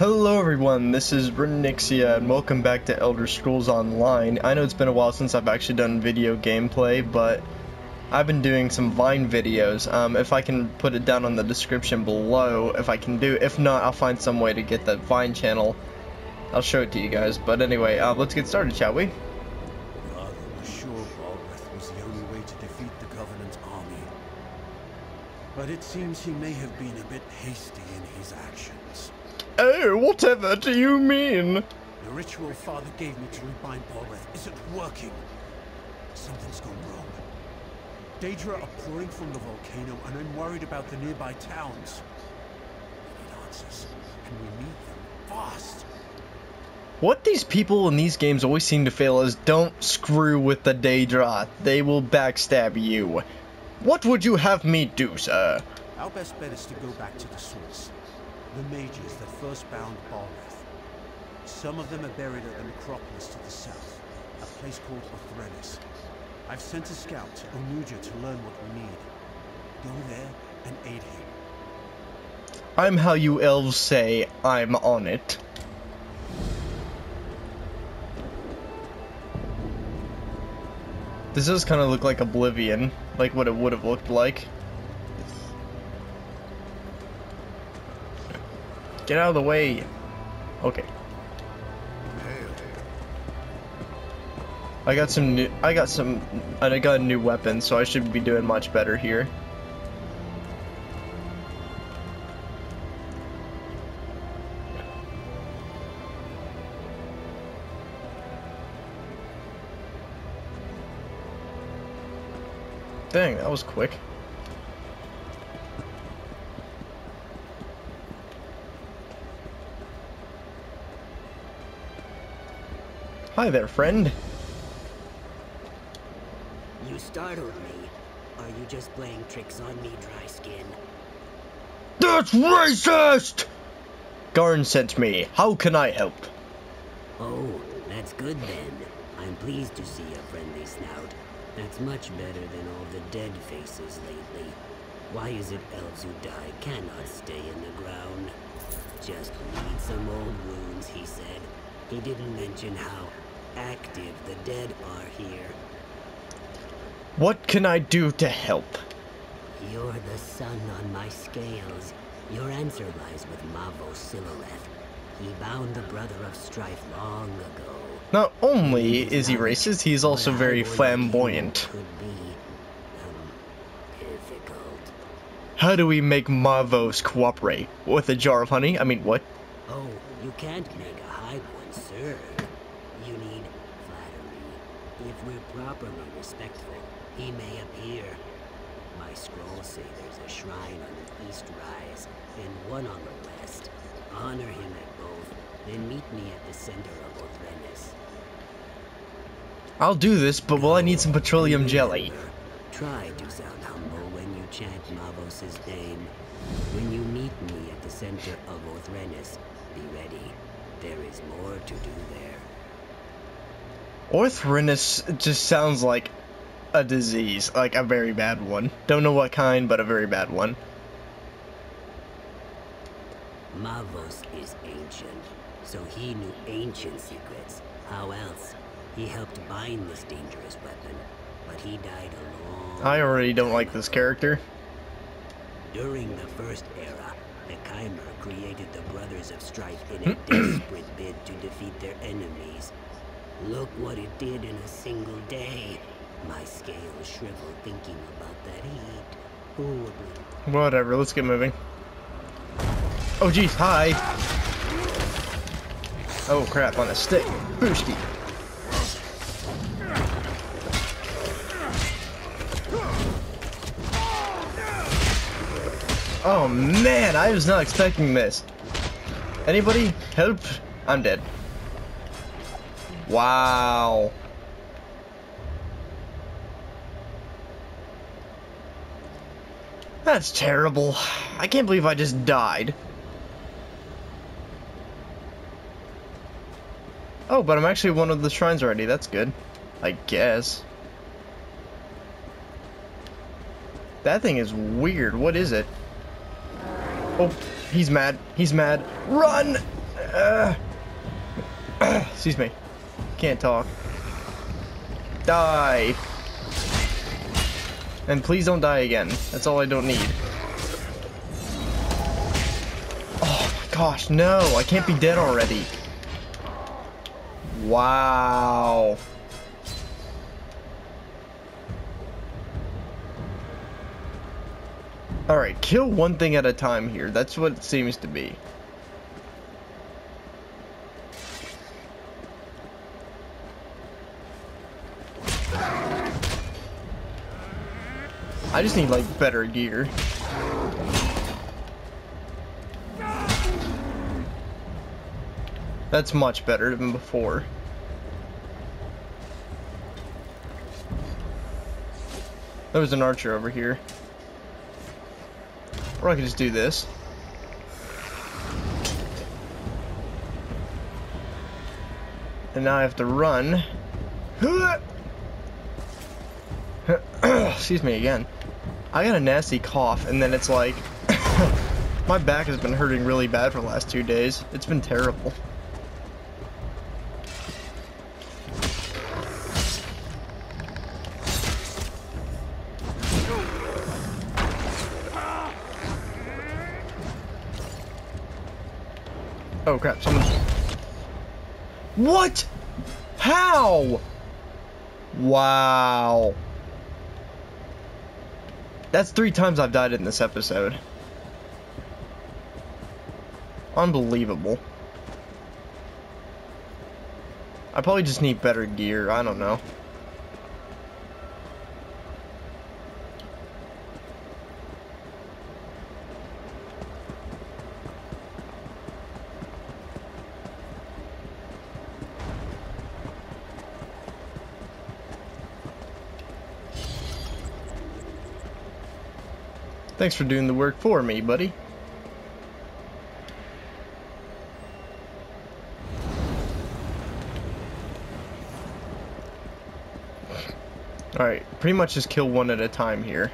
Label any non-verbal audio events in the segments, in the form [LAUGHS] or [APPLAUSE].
Hello everyone, this is Ronnoxia and welcome back to Elder Scrolls Online. I know it's been a while since I've actually done video gameplay, but I've been doing some Vine videos. Um, if I can put it down on the description below, if I can do, if not, I'll find some way to get that Vine channel. I'll show it to you guys, but anyway, uh, let's get started, shall we? But it seems he may have been a bit hasty in his actions. Oh, whatever do you mean? The ritual father gave me to rebind Balreth isn't working. Something's gone wrong. Daedra are pouring from the volcano, and I'm worried about the nearby towns. We need answers, and we need them fast. What these people in these games always seem to fail is don't screw with the Daedra. They will backstab you. What would you have me do, sir? Our best bet is to go back to the source. The mages that first bound Balreth. Some of them are buried at the necropolis to the south, a place called Othrenis. I've sent a scout to Onuja to learn what we need. Go there and aid him. I'm how you elves say, I'm on it. This does kind of look like Oblivion, like what it would have looked like. Get out of the way. Okay. I got some new, I got some, I got a new weapon, so I should be doing much better here. Dang, that was quick. Hi there, friend. You startled me. Are you just playing tricks on me, dry skin? That's racist! Garn sent me. How can I help? Oh, that's good then. I'm pleased to see a friendly snout. That's much better than all the dead faces lately. Why is it elves who die cannot stay in the ground? Just read some old wounds, he said. He didn't mention how active the dead are here. What can I do to help? You're the sun on my scales. Your answer lies with Mavos Siloreth. He bound the Brother of Strife long ago. Not only is he racist, he's also very flamboyant. Um, difficult. How do we make Mavos cooperate? With a jar of honey? I mean, what? Oh, you can't make a high one serve. You need flattery. If we're properly respectful, he may appear. My scrolls say there's a shrine on the east rise and one on the west. Honor him at both, then meet me at the center of Othrenis. I'll do this, but will I need some petroleum jelly? Try to sound humble when you chant Mavos' name. When you meet me at the center of Othrenis, be ready. There is more to do there. Orthrinus just sounds like a disease, like a very bad one. Don't know what kind, but a very bad one. Mavos is ancient, so he knew ancient secrets. How else? He helped bind this dangerous weapon, but he died alone. I already don't like this character. During the First Era, the Chimer created the Brothers of Strife in a [CLEARS THROAT] desperate bid to defeat their enemies. Look what it did in a single day. My scales shrivel thinking about that heat. Who Horribly. Whatever, let's get moving. Oh geez, hi! Oh crap, on a stick. Booski. Oh man, I was not expecting this. Anybody? Help? I'm dead. Wow. That's terrible. I can't believe I just died. Oh, but I'm actually one of the shrines already. That's good. I guess. That thing is weird. What is it? Oh, he's mad. He's mad. Run! Uh, [CLEARS THROAT] excuse me. Can't talk. Die. And please don't die again. That's all I don't need. Oh my gosh, no. I can't be dead already. Wow. Alright, kill one thing at a time here. That's what it seems to be. I just need, like, better gear. That's much better than before. There was an archer over here. Or I could just do this. And now I have to run. [COUGHS] Excuse me again. I got a nasty cough, and then it's like... [LAUGHS] my back has been hurting really bad for the last two days. It's been terrible. Oh crap, someone... What? How? Wow. That's three times I've died in this episode. Unbelievable. I probably just need better gear, I don't know. Thanks for doing the work for me, buddy. Alright, pretty much just kill one at a time here.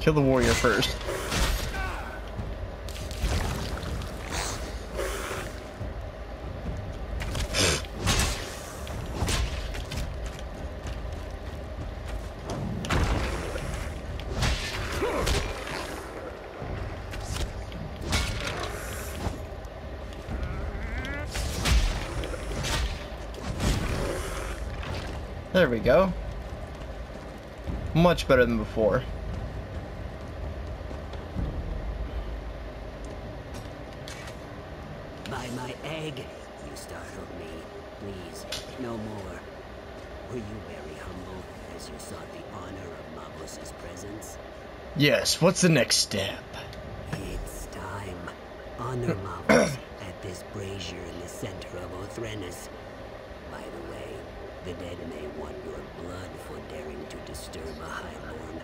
Kill the warrior first. There we go. Much better than before. By my egg, you startled me. Please, no more. Were you very humble as you sought the honor of Mavos' presence? Yes, what's the next step? It's time. Honor [COUGHS] Mavos at this brazier in the center of Othrenis. The dead may want your blood for daring to disturb a Highborn.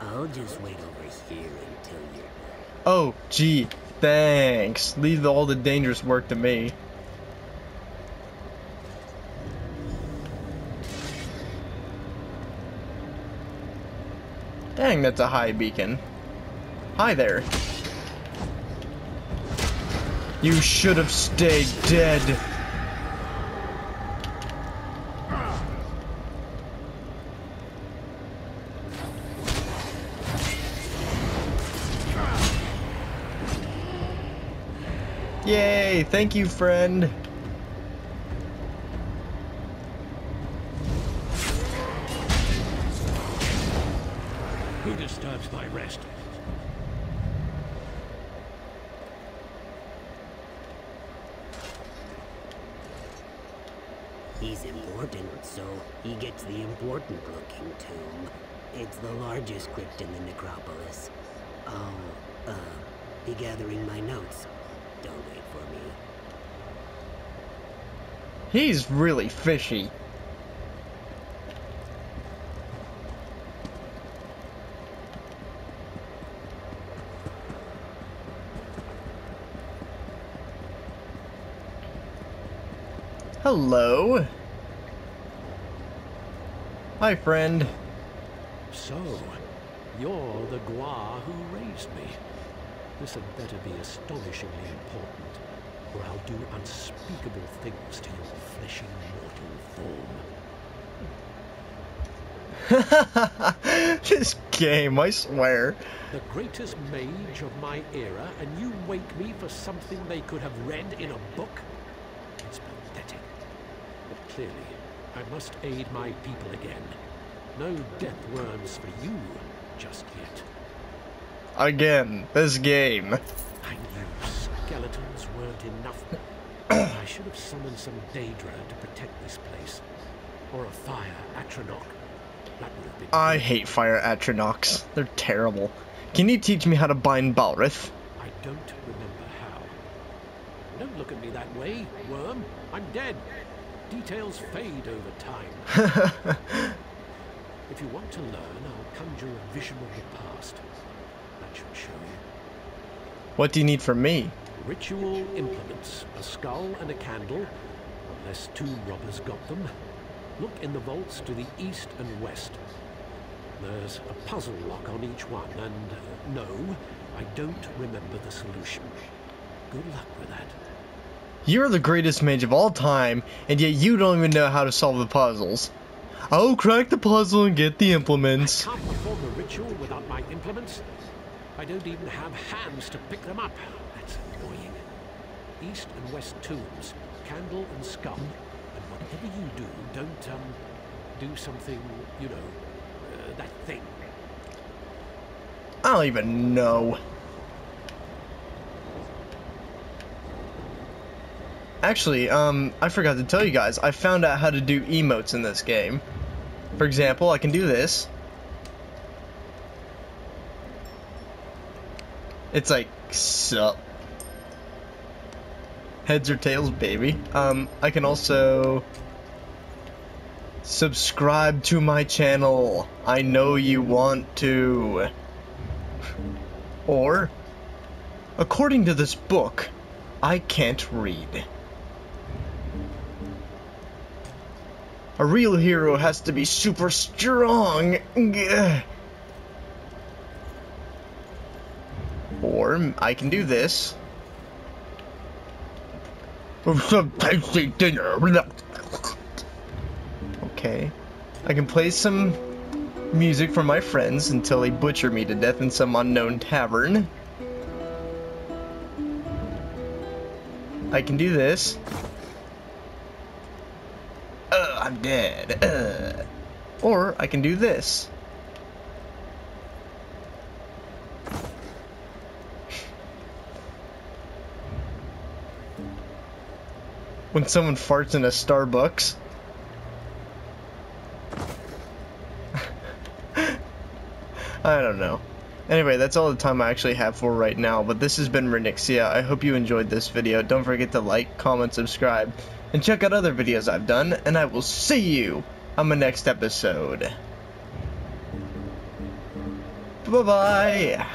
I'll just wait over here until you're done. Oh, gee, thanks. Leave all the dangerous work to me. Dang, that's a high beacon. Hi there. You should have stayed dead. Yay, thank you, friend. Who disturbs my rest? He's important, so he gets the important looking tomb. It's the largest crypt in the necropolis. I'll, uh, be gathering my notes. Don't wait for me. He's really fishy. Hello. Hi, friend. So, you're the Gua who raised me. This had better be astonishingly important, or I'll do unspeakable things to your fleshy mortal form. [LAUGHS] this game, I swear. The greatest mage of my era, and you wake me for something they could have read in a book? It's pathetic. But clearly, I must aid my people again. No death worms for you just yet. Again, this game. I knew skeletons weren't enough. I should have summoned some Daedra to protect this place. Or a fire Atronach. That would have been I hate fire Atronox. They're terrible. Can you teach me how to bind Balreth? I don't remember how. Don't look at me that way, worm. I'm dead. Details fade over time. [LAUGHS] If you want to learn, I'll conjure a vision of the past. Should show you. what do you need from me? Ritual implements, a skull and a candle, unless two robbers got them. Look in the vaults to the east and west. There's a puzzle lock on each one, and uh, no, I don't remember the solution. Good luck with that. You're the greatest mage of all time, and yet you don't even know how to solve the puzzles. I'll crack the puzzle and get the implements. Can't perform the ritual without my implements. I don't even have hands to pick them up. That's annoying. East and west tombs, candle and skull. And whatever you do, don't, um, do something, you know, uh, that thing. I don't even know. Actually, um, I forgot to tell you guys, I found out how to do emotes in this game. For example, I can do this. It's like, sup. Heads or tails, baby. Um, I can also subscribe to my channel. I know you want to. Or, according to this book, I can't read. A real hero has to be super strong. Or I can do this. Some tasty dinner. Okay. I can play some music for my friends until they butcher me to death in some unknown tavern. I can do this. Uh, I'm dead. Uh. Or I can do this. When someone farts in a Starbucks. [LAUGHS] I don't know. Anyway, that's all the time I actually have for right now, but this has been Ronnoxia. I hope you enjoyed this video. Don't forget to like, comment, subscribe, and check out other videos I've done, and I will see you on my next episode. Bye-bye!